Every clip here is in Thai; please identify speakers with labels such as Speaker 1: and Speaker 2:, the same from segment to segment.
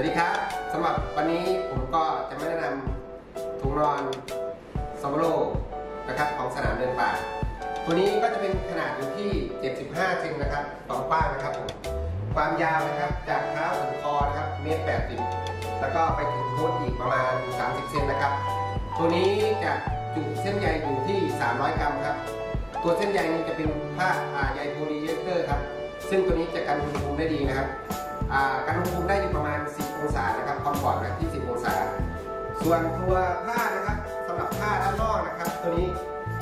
Speaker 1: สวัสดีครับสำหรับวันนี้ผมก็จะมาแนะนำถุงนอน Swallow นะครับของสนามเดินป่า ตัวนี้ก็จะเป็นขนาดอยู่ที่ 75เซนนะครับความกว้างนะครับผมความยาวนะครับจากเท้าถึงคอนะครับเมตร80 แล้วก็ไปถึงโคนอีกประมาณ 30 เซนนะครับ ตัวนี้จะจุเส้นใยอยู่ที่ 300 กรัมครับ ตัวเส้นใยนี้จะเป็นผ้าอ่าใยโพลีเอสเตอร์ครับ ซึ่งตัวนี้จะกันอุณหภูมิได้ดีนะครับ อ่ากันอุณหภูมิได้อยู่ประมาณ 10 องศานะครับความกดนะที่ 10 องศา ส่วนตัวผ้านะครับสำหรับผ้าด้านนอกนะครับ ตัวนี้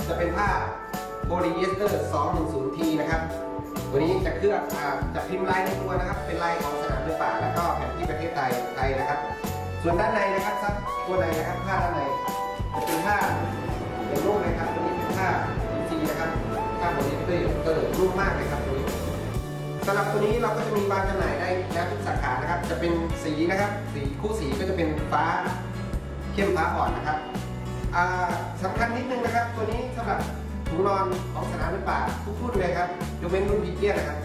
Speaker 1: จะเป็นผ้าโพลีเอสเตอร์ 210T นะครับ ตัวนี้จะเคลือบจะพิมพ์ลายในตัวนะครับ เป็นลายของสนามเดินป่า แล้วก็แผนที่ประเทศไทยไทยนะครับ ส่วนด้านในนะครับซับตัวในนะครับผ้าด้านในจะเป็นผ้าเป็นรูปนะครับ ตัวนี้เป็นผ้า PG นะครับผ้าโพลีเอสเตอร์เกิดรูปมากเลยครับ สำหรับตัวนี้เราก็จะมีวางจำหน่ายได้แล้วทุกสาขานะครับ จะเป็นสีนะครับ สีคู่สีก็จะเป็นฟ้าเข้มฟ้าอ่อนนะครับอ่าสำคัญนิดนึงนะครับ ตัวนี้สำหรับถุงนอนของสนามเดินป่าทุกรุ่นเลยครับยกเว้นรุ่นพีเกียนะครับ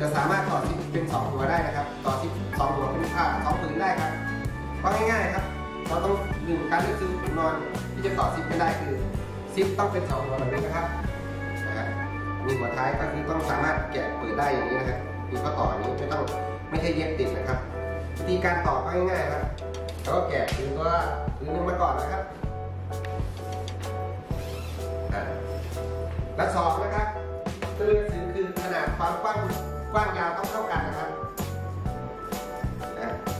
Speaker 1: จะสามารถต่อซิปเป็น2หัวได้นะครับ ต่อซิปสองหัวเป็นผ้าสองผืนได้ครับก็ง่ายๆครับเราต้องหนึ่งการเลือกซื้อถุงนอนที่จะต่อซิปกันได้คือซิปต้องเป็นสองหัวแบบนี้นะครับ มีหัวท้ายก็คือต้องสามารถแกะเปิดได้อย่างนี้นะครับคือก็ต่ออย่างนี้ไม่ต้องไม่ใช่เย็บติดนะครับวิธีการต่อก็ง่ายๆครับแล้วก็แกะถือตัวถือหนึ่งมาก่อนนะครับและสองนะครับตัวเลือกซื้อคือขนาดความกว้างกว้างยาวต้องเท่ากันนะครับ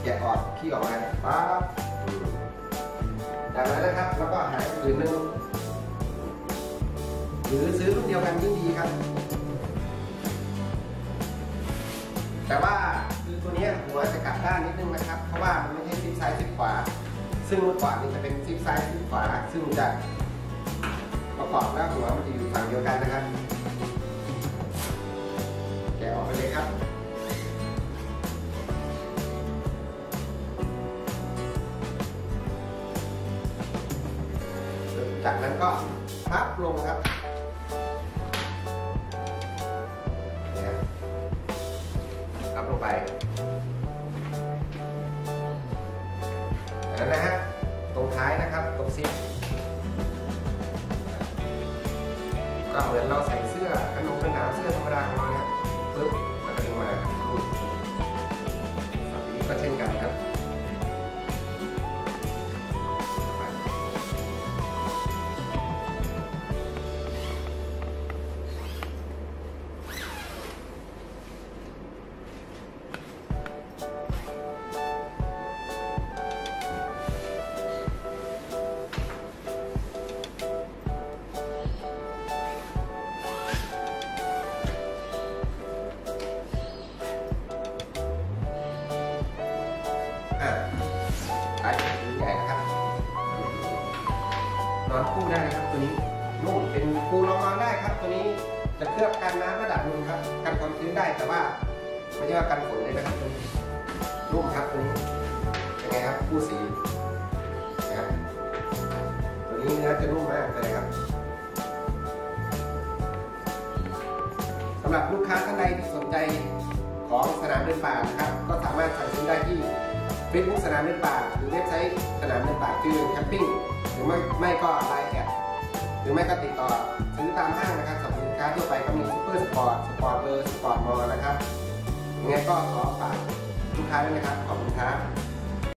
Speaker 1: แกะออกขี้ออกมาปั๊บจากนั้นนะครับแล้วก็หาผืนหนึ่ง หรือซื้อรุ่นเดียวกันยิ่งดีครับ แต่ว่าคือตัวนี้หัวจะกลับด้านนิดนึงนะครับ เพราะว่ามันไม่ใช่ซิปซ้ายซิปขวา ซึ่งเมื่อก่อนนี่จะเป็นซิปซ้ายซิปขวา ซึ่งจะประกอบแล้วหัวมันจะอยู่ฝั่งเดียวกันนะครับ แกะออกไปเลยครับจากนั้นก็พับลงครับ ลงไปจากนั้นนะฮะตรงท้ายนะครับตรงซิปก็เหมือนเราใส่เสื้อขนมเป็นหนาวเสื้อธรรมดาของเราเนี่ยปึ๊บมันก็ดึงมารูดฝั่งนี้ก็เช่นกันครับ อะไปถึงใหญ่นะครับนอนคู่ได้นะครับตัวนี้นุ่มเป็นปูรองนอนได้ครับ ตัวนี้จะเคลือบกันน้ำระดับหนึ่งครับกันความชื้นได้แต่ว่าไม่ใช่ว่ากันฝนเลยนะครับตัวนี้นุ่มครับตัวนี้เป็นไงครับคู่สีนะครับตัวนี้เนื้อจะนุ่มมากเลยครับสำหรับลูกค้าท่านใดที่สนใจของสนามเดินป่านะครับ ก็สามารถสั่งซื้อได้ที่ เฟซบุ๊กสนามเดินป่าหรือเว็บไซต์สนามเดินป่าคือ camping หรือไม่ไม่ก็ไลน์ add หรือไม่ก็ติดต่อซื้อตามห้างนะครับสำหรับสินค้าทั่วไปก็มี Supersports สปอร์ตเบอร์ Sports Mall นะครับยังไงก็ขอฝากลูกค้าด้วยนะครับขอบคุณครับ